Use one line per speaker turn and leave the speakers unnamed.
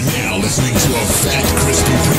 are now listening to a Fat Crispy.